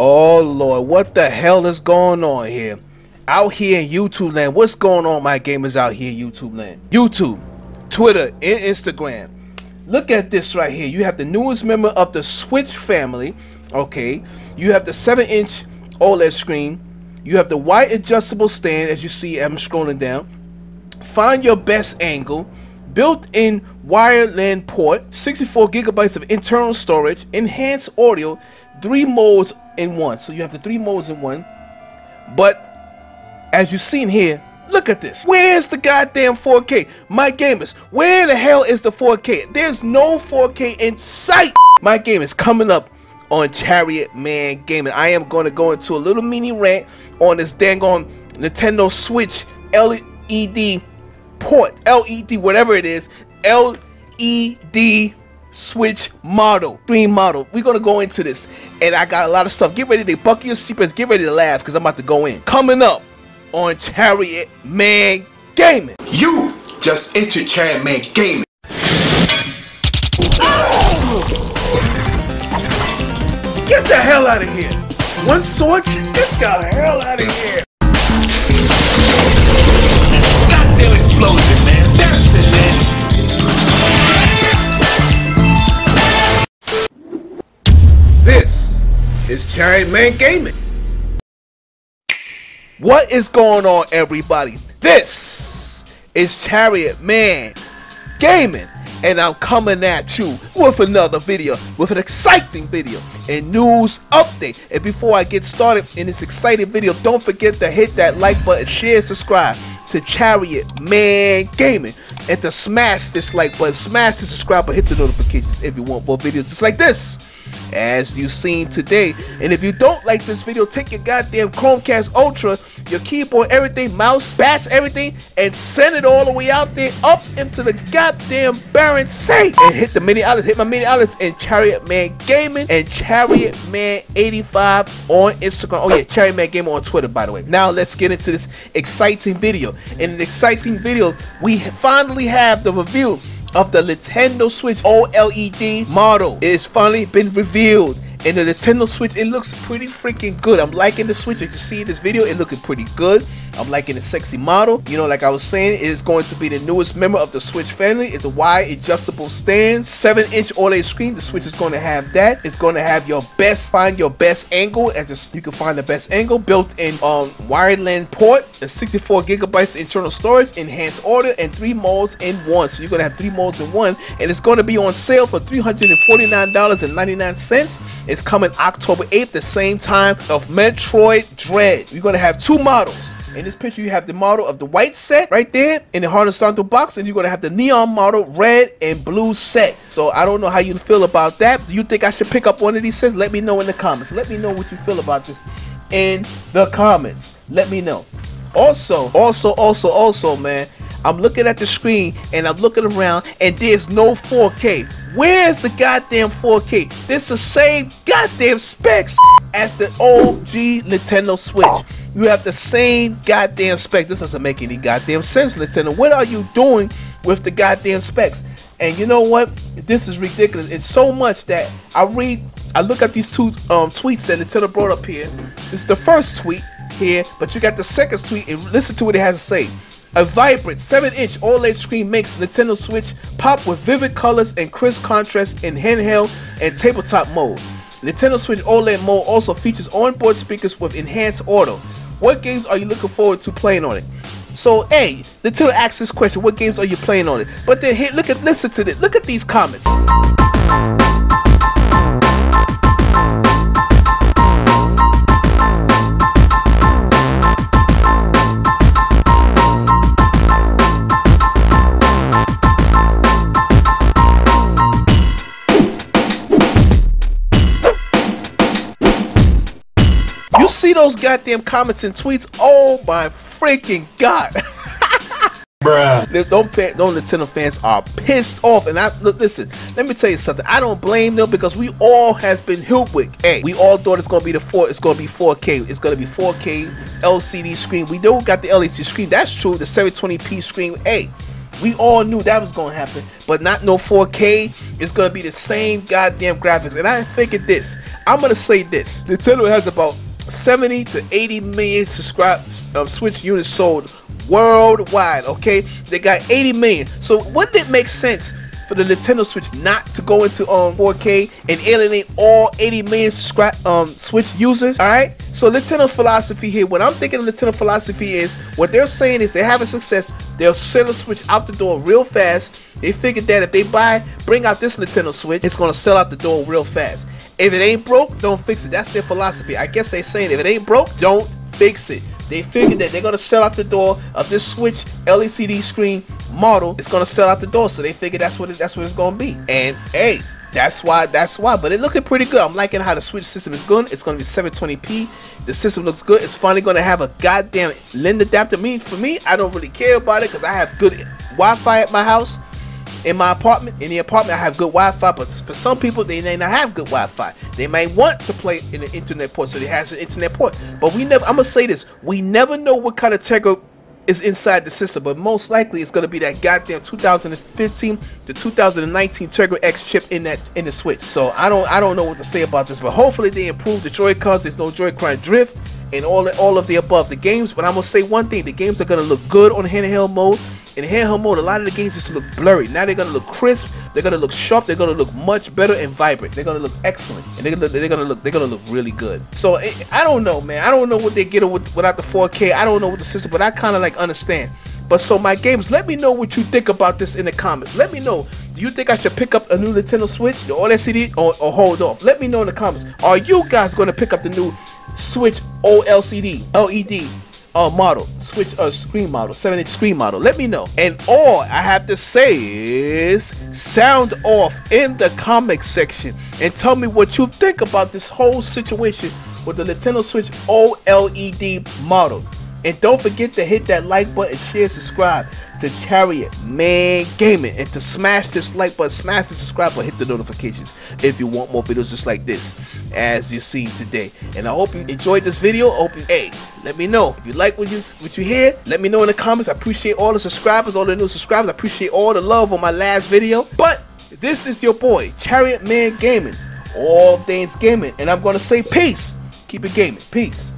Oh lord, what the hell is going on here? Out here in YouTube land, what's going on, my gamers out here in YouTube land? YouTube, Twitter, and Instagram. Look at this right here. You have the newest member of the Switch family. Okay, you have the 7-inch OLED screen. You have the wide adjustable stand, as you see. I'm scrolling down. Find your best angle. Built-in wired LAN port, 64 gigabytes of internal storage, enhanced audio, three modes in one. So you have the three modes in one. But as you've seen here, look at this. Where's the goddamn 4K? My gamers, where the hell is the 4K? There's no 4K in sight. My game is coming up on Chariot Man Gaming. I am going to go into a little mini rant on this dang on Nintendo Switch LED port, LED, whatever it is, LED switch model, green model. We're gonna go into this, and I got a lot of stuff. Get ready to buckle your seatbelts. Get ready to laugh, because I'm about to go in. Coming up on Chariot Man Gaming. You just entered Chariot Man Gaming. Get the hell out of here! One sword, get the hell out of here! Chariot Man Gaming. What is going on, everybody? This is Chariot Man Gaming and I'm coming at you with another video, with an exciting video and news update. And before I get started in this exciting video, don't forget to hit that like button, share, subscribe to Chariot Man Gaming, and to smash this like button, smash the subscribe button, hit the notifications if you want more videos just like this as you've seen today. And if you don't like this video, take your goddamn Chromecast Ultra, your keyboard, everything, mouse, bats, everything, and send it all the way out there up into the goddamn Bering Sea. And hit the mini outlets, hit my mini outlets and Chariot Man Gaming and Chariot Man 85 on Instagram. Oh yeah, Chariot Man Gaming on Twitter, by the way. Now let's get into this exciting video. In an exciting video, we finally have the review of the Nintendo Switch OLED model. It has finally been revealed and the Nintendo Switch, it looks pretty freaking good. I'm liking the Switch. As you see this video, it looking pretty good. I'm liking the sexy model. You know, like I was saying, it is going to be the newest member of the Switch family. It's a wide adjustable stand, 7-inch OLED screen. The Switch is going to have that. It's going to have your best, find your best angle. As you can find the best angle. Built-in um, wired LAN port, a 64 gigabytes internal storage, enhanced audio, and three modes in one. So you're going to have three modes in one. And it's going to be on sale for $349.99. It's coming October 8th, the same time of Metroid Dread. You're going to have two models. In this picture, you have the model of the white set right there in the horizontal box, and you're gonna have the neon model red and blue set. So I don't know how you feel about that. Do you think I should pick up one of these sets? Let me know in the comments. Let me know what you feel about this in the comments. Let me know. Also, also, also, also, man, I'm looking at the screen and I'm looking around and there's no 4K. Where's the goddamn 4K? This is the same goddamn specs as the OG Nintendo Switch. You have the same goddamn spec. This doesn't make any goddamn sense, Nintendo. What are you doing with the goddamn specs? And you know what? This is ridiculous. It's so much that I read, I look at these two um, tweets that Nintendo brought up here. This is the first tweet here, but you got the second tweet and listen to what it has to say. A vibrant 7-inch OLED screen makes Nintendo Switch pop with vivid colors and crisp contrast in handheld and tabletop mode. Nintendo Switch OLED mode also features onboard speakers with enhanced audio. What games are you looking forward to playing on it? So, hey, Nintendo asks this question, what games are you playing on it? But then, hey, look at, listen to this, look at these comments. See those goddamn comments and tweets, oh my freaking god. Bruh. Don't don't Nintendo fans are pissed off, and I look. Listen, let me tell you something. I don't blame them because we all has been with. Hey, we all thought it's gonna be the four. It's gonna be 4K. It's gonna be 4K LCD screen. We don't got the LCD screen. That's true. The 720p screen. Hey, We all knew that was gonna happen, but not no 4K. It's gonna be the same goddamn graphics. And I figured this. I'm gonna say this. Nintendo has about 70 to 80 million subscribed um, Switch units sold worldwide. Okay, they got 80 million. So wouldn't it make sense for the Nintendo Switch not to go into um 4K and alienate all 80 million um Switch users. All right. So Nintendo philosophy here, what I'm thinking of Nintendo philosophy is what they're saying is they're having success, they'll sell the Switch out the door real fast. They figured that if they buy, bring out this Nintendo Switch, it's gonna sell out the door real fast. If it ain't broke, don't fix it. That's their philosophy. I guess they saying if it ain't broke, don't fix it. They figured that they're gonna sell out the door of this Switch LCD screen model. It's gonna sell out the door, so they figured that's what it, that's what it's gonna be. And hey, that's why that's why. But it looking pretty good. I'm liking how the Switch system is good. It's gonna be 720p. The system looks good. It's finally gonna have a goddamn LAN adapter. Me for me, I don't really care about it because I have good Wi-Fi at my house in my apartment. In the apartment, I have good Wi-Fi, but for some people, they may not have good Wi-Fi. They may want to play in an internet port, so they have an internet port. But we never. I'm gonna say this: we never know what kind of Tegra is inside the system, but most likely it's gonna be that goddamn 2015 to 2019 Tegra X chip in that in the Switch. So I don't I don't know what to say about this, but hopefully they improve the Joy-Cons. There's no Joy-Con drift and all all of the above the games. But I'm gonna say one thing: the games are gonna look good on handheld mode in handheld mode, a lot of the games used to look blurry. Now they're gonna look crisp. They're gonna look sharp. They're gonna look much better and vibrant. They're gonna look excellent, and they're gonna they're gonna look they're gonna look really good. So it, I don't know, man. I don't know what they get with, without the 4K. I don't know what the system, but I kind of like understand. But so my games, let me know what you think about this in the comments. Let me know. Do you think I should pick up a new Nintendo Switch, the OLED or, or hold off? Let me know in the comments. Are you guys gonna pick up the new Switch OLCD LED uh, model, switch uh, screen model, 7 inch screen model. Let me know. And all I have to say is sound off in the comment section and tell me what you think about this whole situation with the Nintendo Switch OLED model. And don't forget to hit that like button, share, subscribe to Chariot Man Gaming. And to smash this like button, smash the subscribe button, hit the notifications if you want more videos just like this as you see today. And I hope you enjoyed this video. I hope you, hey, let me know. If you like what you what you hear, let me know in the comments. I appreciate all the subscribers, all the new subscribers. I appreciate all the love on my last video. But this is your boy, Chariot Man Gaming. All things gaming. And I'm gonna say peace. Keep it gaming. Peace.